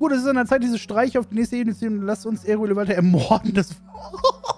Gut, es ist an der Zeit, diese Streiche auf die nächste Ebene zu nehmen. Lasst uns Erule weiter ermorden. Das